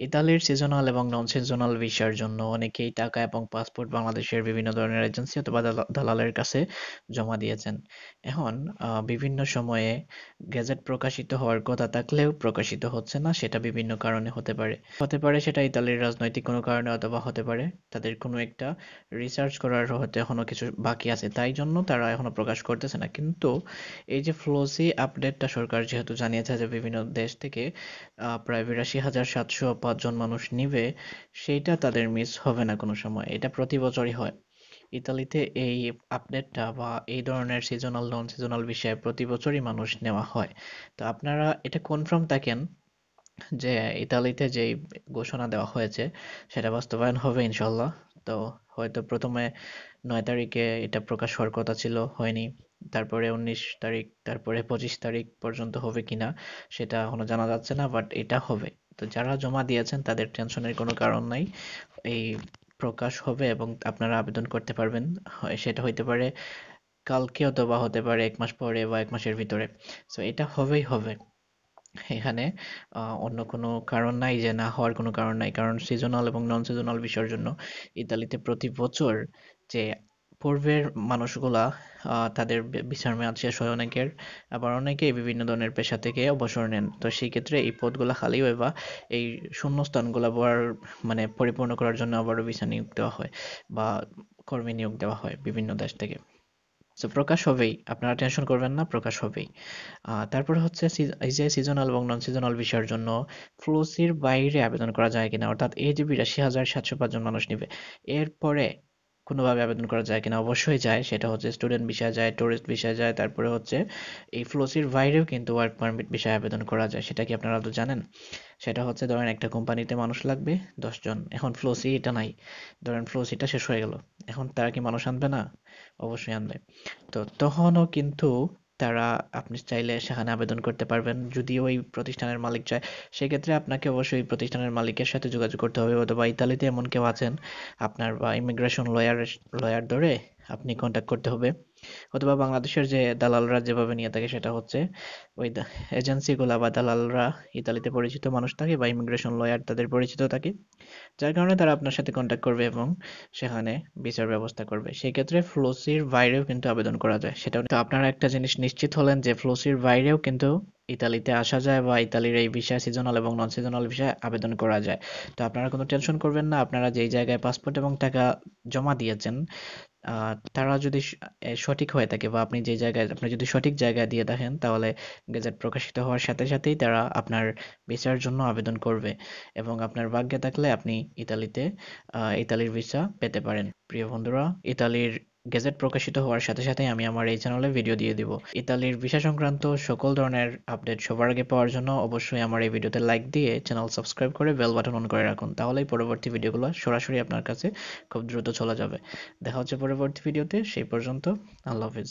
ইতালির সিজনাল এবং non seasonal ভিসার জন্য অনেকেই টাকা এবং পাসপোর্ট বাংলাদেশের বিভিন্ন ধরনের এজেন্সি অথবা দালালের কাছে জমা দিয়েছেন। এখন বিভিন্ন সময়ে গেজেট প্রকাশিত হওয়ার কথা থাকলেও প্রকাশিত হচ্ছে না, সেটা বিভিন্ন কারণে হতে পারে। হতে পারে সেটা ইতালির রাজনৈতিক কোনো কারণে অথবা হতে পারে। তাদের কোনো একটা রিসার্চ করার হতে এখনও কিছু বাকি আছে, তাই জন্য তারা এখনও প্রকাশ করতেছে না। কিন্তু এই যে ফ্লোসি আপডেটটা সরকার যেহেতু জানিয়েছে যে বিভিন্ন দেশ থেকে প্রায় বিরাশি হাজার সাতশো পাঁচজন মানুষ নিবে, সেইটা তাদের মিস হবে না কোনো সময়। এটা প্রতি বছরই হয়। ইতালিতে এই আপডেটটা বা এই ধরনের সিজনাল নন সিজনাল বিষয়ে প্রতি বছরই মানুষ নেওয়া হয়। তো আপনারা এটা কনফার্ম থাকেন যে ইতালিতে যেই ঘোষণা দেওয়া হয়েছে, সেটা বাস্তবায়ন হবে ইনশাল্লাহ তো হয়তো প্রথমে নয় তারিখে এটা প্রকাশ হওয়ার কথা ছিল, হয়নি। তারপরে উনিশ তারিখ, তারপরে পঁচিশ তারিখ পর্যন্ত হবে কিনা, সেটা এখনও জানা যাচ্ছে না বাট এটা হবে। তো যারা জমা দিয়েছেন তাদের টেনশনের কোনো কারণ নাই। এই প্রকাশ হবে এবং আপনারা আবেদন করতে পারবেন। সেটা হইতে পারে কালকে অথবা হতে পারে এক মাস পরে বা এক মাসের ভিতরে। সো এটা হবেই হবে। এখানে অন্য কোনো কারণ নাই যে না হওয়ার কোনো কারণ নাই। কারণ সিজনাল এবং নন সিজনাল বিষয়ের জন্য ইতালিতে প্রতি বছর যে পূর্বের মানুষগুলা তাদের বিচার মেয়াদ শেষ হয় অনেকের, আবার অনেকেই বিভিন্ন ধরনের পেশা থেকে অবসর নেন। তো সেই ক্ষেত্রে এই পদগুলা খালি হয় বা এই শূন্যস্থানগুলা আবার মানে পরিপূর্ণ করার জন্য আবারও ভিসা নিয়োগ দেওয়া হয় বা কর্মী নিয়োগ দেওয়া হয় বিভিন্ন দেশ থেকে। তো প্রকাশ হবেই। আপনারা টেনশন করবেন না, প্রকাশ হবেই। তারপরে হচ্ছে এই যে সিজনাল এবং নন সিজনাল বিষয়ের জন্য ফ্লোসির বাইরে আবেদন করা যায় কিনা, অর্থাৎ এই যে বিরাশি হাজার সাতশো পাঁচজন মানুষ নিবে। এরপরে কোনোভাবে আবেদন করা যায় কিনা? অবশ্যই যায়। সেটা হচ্ছে স্টুডেন্ট বিষয় যায় টুরিস্ট বিষয় যায়, তারপরে হচ্ছে এই ফ্লোসির বাইরেও কিন্তু ওয়ার্ক পারমিট বিষয়ে আবেদন করা যায়। সেটা কি আপনারা তো জানেন? সেটা হচ্ছে ধরেন একটা কোম্পানিতে মানুষ লাগবে দশজন এখন ফ্লোসি এটা নাই। ধরেন ফ্লোসিটা শেষ হয়ে গেল। এখন তারা কি মানুষ আনবে না? অবশ্যই আনবে। তো তখনও কিন্তু তারা আপনি চাইলে সেখানে আবেদন করতে পারবেন। যদি ওই প্রতিষ্ঠানের মালিক চায়, সেক্ষেত্রে আপনাকে অবশ্যই প্রতিষ্ঠানের মালিকের সাথে যোগাযোগ করতে হবে, অথবা ইতালিতে এমন কেউ আছেন আপনার বা ইমিগ্রেশন লয়ার লয়ার ধরে আপনি কন্ট্যাক্ট করতে হবে। অথবা বাংলাদেশের যে দালালরা যেভাবে নিয়ে থাকে সেটা হচ্ছে ওই এজেন্সিগুলা বা দালালরা ইতালিতে পরিচিত মানুষ থাকে বা ইমিগ্রেশন লয়ার তাদের পরিচিত থাকে। যার কারণে তারা আপনার সাথে কন্ট্যাক্ট করবে এবং সেখানে বিচার ব্যবস্থা করবে। সেই ক্ষেত্রে ফ্লোসির বাইরেও কিন্তু আবেদন করা যায়। সেটাও তো আপনারা একটা জিনিস নিশ্চিত হলেন যে ফ্লোসির বাইরেও কিন্তু ইতালিতে আসা যায় বা ইতালির এই বিষয়ে সিজনাল এবং নন সিজনাল বিষয়ে আবেদন করা যায়। তো আপনারা কোনো টেনশন করবেন না। আপনারা যেই জায়গায় পাসপোর্ট এবং টাকা জমা দিয়েছেন তারা যদি সঠিক হয়ে থাকে বা আপনি যে জায়গায়, আপনি যদি সঠিক জায়গায় দিয়ে থাকেন তাহলে গেজেট প্রকাশিত হওয়ার সাথে সাথেই তারা আপনার ভিসার জন্য আবেদন করবে এবং আপনার ভাগ্যে থাকলে আপনি ইতালিতে ইতালির ভিসা পেতে পারেন। প্রিয় বন্ধুরা, ইতালির গেজেট প্রকাশিত হওয়ার সাথে সাথে আমি আমার এই চ্যানেলে ভিডিও দিয়ে দিব। ইতালির ভিসা সংক্রান্ত সকল ধরনের আপডেট সবার আগে পাওয়ার জন্য অবশ্যই আমার এই ভিডিওতে লাইক দিয়ে চ্যানেল সাবস্ক্রাইব করে বেল বাটন অন করে রাখুন, তাহলেই পরবর্তী ভিডিওগুলো সরাসরি আপনার কাছে খুব দ্রুত চলে যাবে। দেখা হচ্ছে পরবর্তী ভিডিওতে সেই পর্যন্ত আল্লাহ হাফিজ।